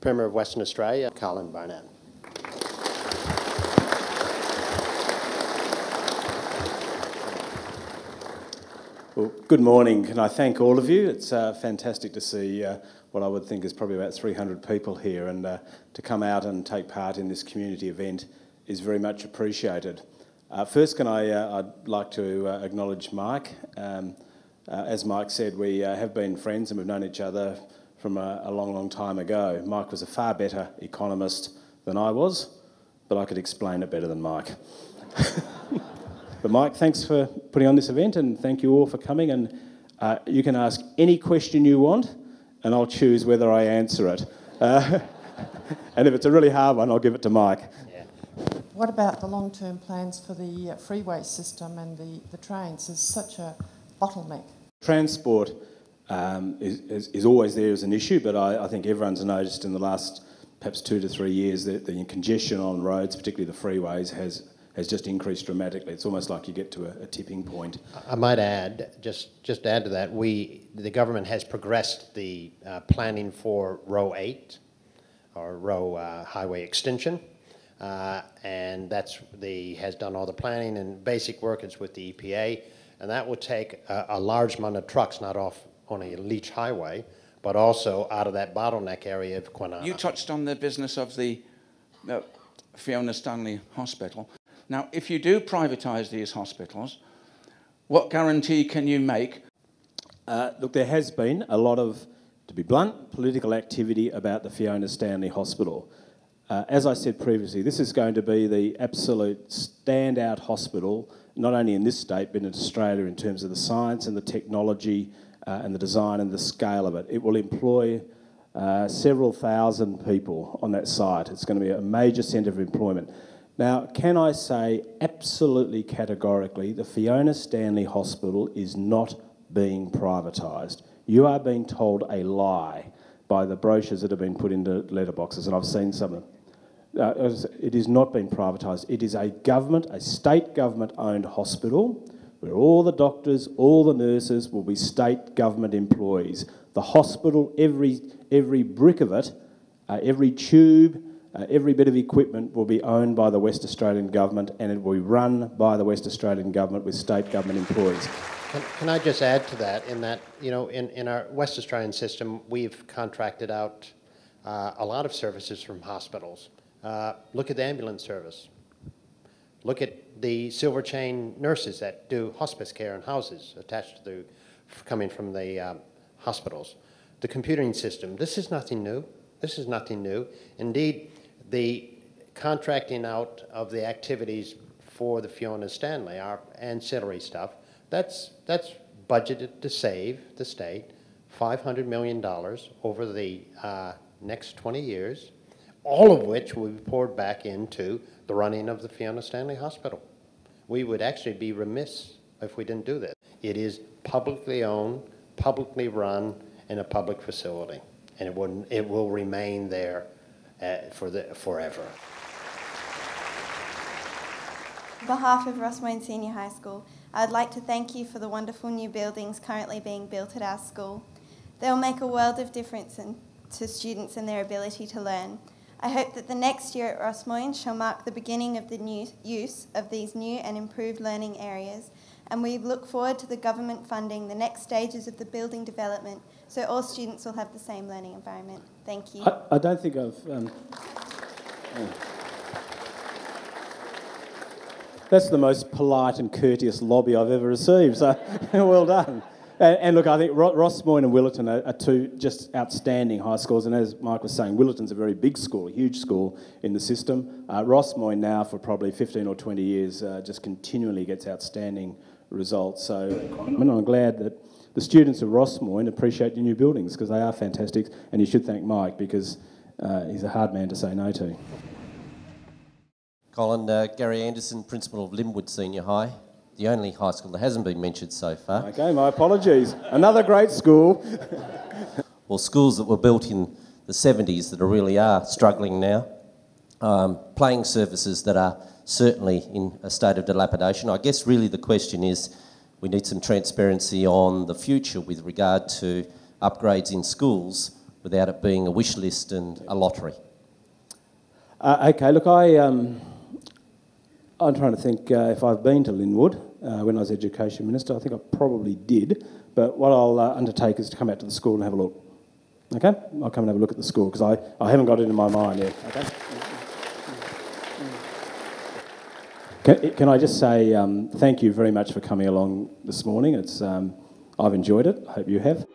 Premier of Western Australia, Colin Barnett. Well, good morning. Can I thank all of you? It's uh, fantastic to see uh, what I would think is probably about 300 people here, and uh, to come out and take part in this community event is very much appreciated. Uh, first, can I? Uh, I'd like to uh, acknowledge Mike. Um, as Mike said, we have been friends and we've known each other from a, a long, long time ago. Mike was a far better economist than I was, but I could explain it better than Mike. But Mike, thanks for putting on this event and thank you all for coming. And uh, you can ask any question you want and I'll choose whether I answer it. Uh, and if it's a really hard one, I'll give it to Mike. Yeah. What about the long-term plans for the uh, freeway system and the, the trains? Is such a bottleneck. Transport um, is, is, is, always there as an issue, but I, I, think everyone's noticed in the last perhaps two to three years that the congestion on roads, particularly the freeways, has has just increased dramatically. It's almost like you get to a, a, tipping point. I might add, just just add to that, we the government has progressed the uh, planning for Roe Eight, or Roe uh, Highway Extension, uh, and that's the has done all the planning and basic work. It's with the EPA, and that will take a, a large amount of trucks, not off on a Leach Highway, but also out of that bottleneck area of Kwinana. You touched on the business of the Fiona Stanley Hospital. Now, if you do privatise these hospitals, what guarantee can you make? Uh, look, there has been a lot of, to be blunt, political activity about the Fiona Stanley Hospital. Uh, as I said previously, this is going to be the absolute standout hospital, not only in this state, but in Australia in terms of the science and the technology uh, and the design and the scale of it. It will employ uh, several thousand people on that site. It's going to be a major centre of employment. Now, can I say absolutely categorically the Fiona Stanley Hospital is not being privatised? You are being told a lie by the brochures that have been put into letterboxes, and I've seen some of them. Uh, it is not being privatised. It is a government, a state government owned hospital where all the doctors, all the nurses will be state government employees. The hospital, every, every brick of it, uh, every tube, uh, every bit of equipment will be owned by the West Australian Government and it will be run by the West Australian Government with state government employees. Can, can I just add to that in that, you know, in, in our West Australian system, we've contracted out uh, a lot of services from hospitals. Uh, look at the ambulance service. Look at the silver chain nurses that do hospice care in houses attached to the, coming from the um, hospitals. The computing system, this is nothing new. This is nothing new. Indeed, the contracting out of the activities for the Fiona Stanley, our ancillary stuff, that's, that's budgeted to save the state $500 million over the uh, next 20 years, all of which will be poured back into the running of the Fiona Stanley Hospital. We would actually be remiss if we didn't do that. It is publicly owned, publicly run, in a public facility, and it, will it will remain there uh, for the, forever. On behalf of Rossmoyne Senior High School, I would like to thank you for the wonderful new buildings currently being built at our school. They will make a world of difference in, to students and their ability to learn. I hope that the next year at Rossmoyne shall mark the beginning of the new use of these new and improved learning areas, and we look forward to the government funding the next stages of the building development so all students will have the same learning environment. Thank you. I, I don't think I've. Um, oh. That's the most polite and courteous lobby I've ever received, so well done. And, and, look, I think Rossmoyne and Willetton are, are, two just outstanding high schools. And as Mike was saying, Willetton's a very big school, a huge school in the system. Uh, Rossmoyne now, for probably 15 or 20 years, uh, just continually gets outstanding results. So I'm glad that the students of Rossmoyne appreciate your new buildings because they are fantastic, and you should thank Mike because uh, he's a hard man to say no to. Colin, uh, Gary Anderson, Principal of Lynwood Senior High, the only high school that hasn't been mentioned so far. Okay, my apologies. Another great school. well, schools that were built in the 70s that are really are struggling now. Um, playing surfaces that are certainly in a state of dilapidation. I guess really the question is we need some transparency on the future with regard to upgrades in schools without it being a wish list and a lottery. Uh, okay, look, I, um, I'm trying to think uh, if I've been to Lynwood uh, when I was Education Minister. I think I probably did. But what I'll uh, undertake is to come out to the school and have a look. Okay? I'll come and have a look at the school because I, I haven't got it in my mind yet. Okay? Can, can I just say um, thank you very much for coming along this morning? It's, um, I've enjoyed it. I hope you have.